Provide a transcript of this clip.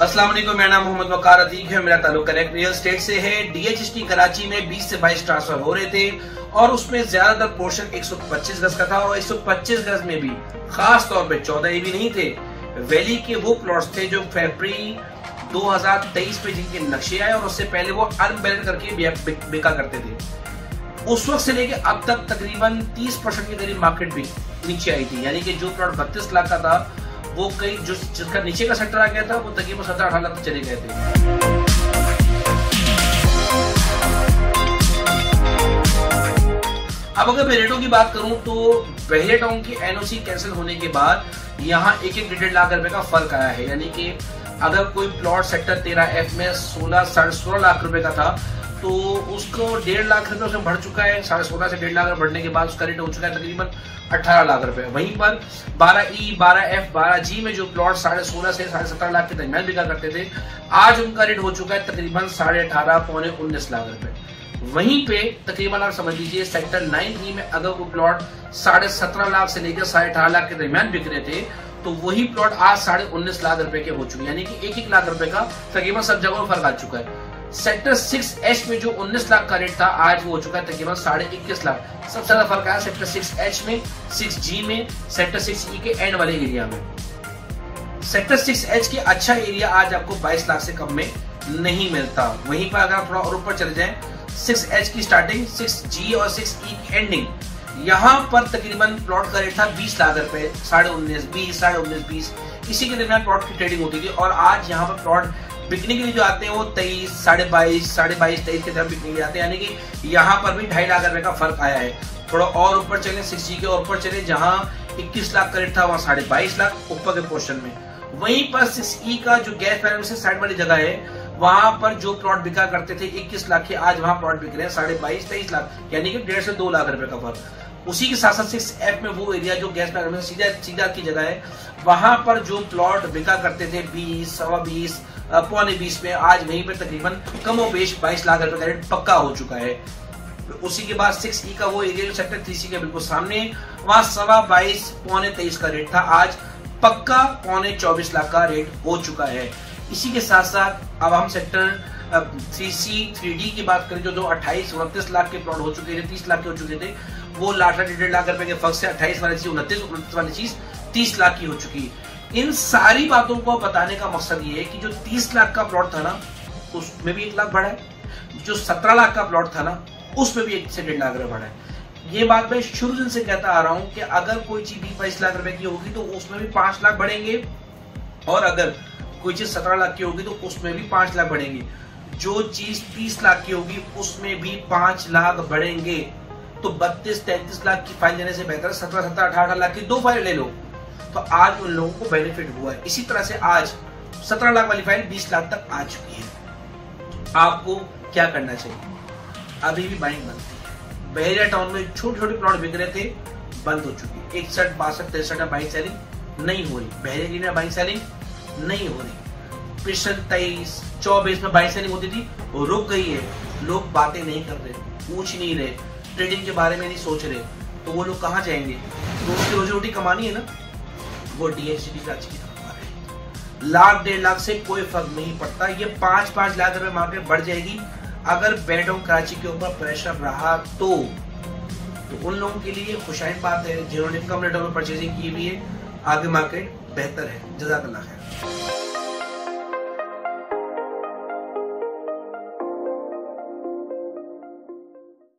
वालेकुम, मेरा नाम मोहम्मद वकार अतीक है, मेरा ताल्लुक कनेक्ट रियल स्टेट से है। डीएचएसटी कराची में 20 से 22 ट्रांसफ़र हो रहे थे और उसमें ज़्यादातर पोर्शन 125 गज का था और 125 गज में भी, खास तौर पे 14 भी नहीं थे। वैली के वो प्लॉट्स थे जो फेब्रवरी 2023 में जिनके नक्शे आए और उससे पहले वो अनबैलेंस करके बिका करते थे। उस वक्त से लेके अब तक तकरीबन 30 परसेंट के करीब मार्केट भी नीचे आई थी। यानी कि जो प्लॉट बत्तीस लाख का था वो कई जो जिसका नीचे का सेक्टर आ गया था, वो तकरीबन सत्रह अठारह लाख तक चले गए थे। अब अगर मैं रेटों की बात करूँ तो पहले टाउन की एनओसी कैंसिल होने के बाद यहाँ एक एक डेढ़ लाख रुपए का फ़र्क आया है, यानी कि अगर कोई प्लॉट सेक्टर तेरह एफ़ में सोलह, साढ़े सोलह लाख रुपए का था तो उसको डेढ़ लाख रुपए उसमें बढ़ चुका है। साढ़े सोलह से डेढ़ लाख बढ़ने के बाद उसका रेट हो चुका है तकरीबन अठारह लाख रुपए। वहीं पर बारह ई बारह एफ़ बारह जी में जो प्लॉट साढ़े सोलह से साढ़े सत्रह लाख के दरमियान बिका करते थे, आज उनका रेट हो चुका है तकरीबन साढ़े अठारह, पौने उन्नीस लाख रुपए। वहीं पे तकरीबन आप समझ लीजिए, सेक्टर नाइन ई में अगर वो प्लॉट साढ़े सत्रह लाख से लेकर साढ़े अठारह लाख के दरमियान बिक रहे थे तो वही प्लॉट आज साढ़े उन्नीस लाख रुपए के हो चुके हैं। यानी कि एक एक लाख रुपए का तकरीबन सब जगहों फ़र्क आ चुका है। सेक्टर सिक्स एच में जो 19 लाख का रेट था, आज वो हो चुका है तकरीबन साढ़े इक्कीस लाख। सबसे ज़्यादा फ़र्क आया सेक्टर सिक्स एच में सिक्स जी में सेक्टर सिक्स ई के एंड वाले एरिया में। सेक्टर सिक्स एच के अच्छा एरिया आज आपको 22 लाख से कम में नहीं मिलता। वहीं पर अगर आप थोड़ा और ऊपर चले जाए सिक्स एच की स्टार्टिंग सिक्स जी और सिक्स ई की एंडिंग यहाँ पर तकरीबन प्लॉट का रेट था बीस लाख रुपए, साढ़े उन्नीस, बीस, साढ़े उन्नीस, बीस। इसी के दरमियान प्लॉट की ट्रेडिंग होती थी और आज यहाँ पर प्लॉट बिकने के लिए जो आते हैं वो तेईस, साढ़े बाईस साढ़े बाईस, तेईस के तरफ़ बिकने के लिए आते हैं। यानी कि यहाँ पर भी ढाई लाख रुपए का फ़र्क आया है। थोड़ा और ऊपर चले सिक्सटी के ऊपर चले, जहाँ इक्कीस लाख का रेट था, वहाँ साढ़े बाईस लाख ऊपर के पोर्शन में। वहीं पर सिक्स ई का जो गैस पैनल साइड वाली जगह है वहाँ पर जो प्लॉट बिका करते थे, इक्कीस लाख के आज वहाँ प्लॉट बिक रहे हैं, साढ़े बाईस, तेईस लाख, यानी कि डेढ़ से दो लाख रुपए का फ़र्क। उसी के साथ साथ सिक्स एफ़ में वो एरिया जो गैस पैनल में सीधा सीधा की जगह है, वहाँ पर जो प्लॉट बिका करते थे, बीस, सवा बीस पौने बीस में, आज वहीं पर तकरीबन कमो बेश बाईस लाख रुपए का रेट पक्का हो चुका है। उसी के बाद सिक्स ई का वो एरिया जो सेक्टर थ्री सी के बिल्कुल सामने, वहाँ सवा बाईस, पौने तेईस का रेट था, आज पक्का पौने चौबीस लाख का रेट हो चुका है। इसी के साथ साथ अब हम sector three C three D की बात करें, जो दो अट्ठाईस, उनतीस लाख के प्लॉट हो चुके थे, तीस लाख के हो चुके थे, वो लाख डेढ़ लाख रुपए के फ़र्क से अट्ठाईस वाली चीज़, उनतीस उनतीस वाली चीज़, तीस लाख की हो चुकी। इन सारी बातों को बताने का मकसद ये है कि जो तीस लाख का प्लॉट था ना, उसमें भी एक लाख बढ़ा है। जो सत्रह लाख का प्लॉट था ना, उसमें भी एक से डेढ़ लाख रुपए बढ़ा है। ये बात मैं शुरू दिन से कहता आ रहा हूँ कि अगर कोई चीज़ बीस बाईस लाख रुपए की होगी तो उसमें भी पाँच लाख बढ़ेंगे। और अगर कोई चीज़ सत्रह लाख की होगी तो उसमें भी पाँच लाख बढ़ेंगे। जो चीज़ तीस लाख की होगी, उसमें भी पाँच लाख बढ़ेंगे। तो बत्तीस, तैतीस लाख की फ़ाइल देने से बेहतर सत्रह सत्रह, अठारह लाख की दो फ़ाइल ले लो। तो आज उन लोगों को बेनिफिट हुआ है। इसी तरह से आज सत्रह लाख वाली फ़ाइल बीस लाख तक आ चुकी है। आपको क्या करना चाहिए? अभी भी बाइंग बंद थी। बहरिया टाउन में छोटे छोटे प्लॉट बिक रहे थे, बंद हो चुकी इकसठ, बासठ, तिरसठ बाइक सेलिंग नहीं हो रही। बहरिया में बाइक सेलिंग नहीं हो रही पिछले तेईस, चौबीस में बाइक सेलिंग होती थी, वो रुक गई है। लोग बातें नहीं कर रहे, पूछ नहीं रहे ट्रेडिंग के बारे में नहीं सोच रहे। तो वो लोग कहाँ जाएँगे? तो उसकी रोजी रोटी कमानी है ना? वो डीएचडी का अच्छी लाख, डेढ़ लाख से कोई फ़र्क नहीं पड़ता। ये पाँच पाँच लाख रुपए मार्केट बढ़ जाएगी। अगर बेडों कराची के ऊपर प्रेशर रहा तो। तो उन लोगों के लिए खुशाइन बात है, जिन्होंने कम रेटों में परचेजिंग की हुई है। आगे मार्केट बेहतर है। जजाकल्ला खैर।